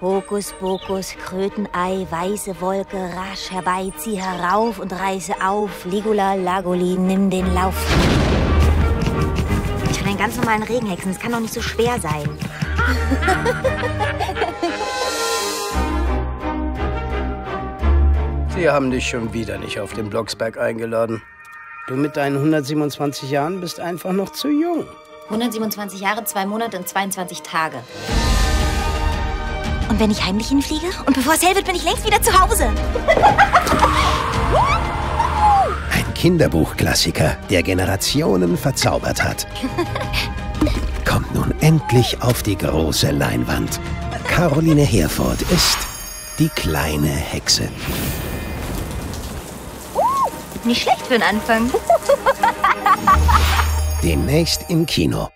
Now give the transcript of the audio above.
Hokus pokus, Krötenei, weiße Wolke, rasch herbei, zieh herauf und reiße auf. Ligula, Lagoli, nimm den Lauf. Ich kann einen ganz normalen Regenhexen, das kann doch nicht so schwer sein. Sie haben dich schon wieder nicht auf den Blocksberg eingeladen. Du mit deinen 127 Jahren bist einfach noch zu jung. 127 Jahre, zwei Monate und 22 Tage. Und wenn ich heimlich hinfliege? Und bevor es hell wird, bin ich längst wieder zu Hause. Ein Kinderbuchklassiker, der Generationen verzaubert hat. Kommt nun endlich auf die große Leinwand. Caroline Herford ist die kleine Hexe. Nicht schlecht für den Anfang. Demnächst im Kino.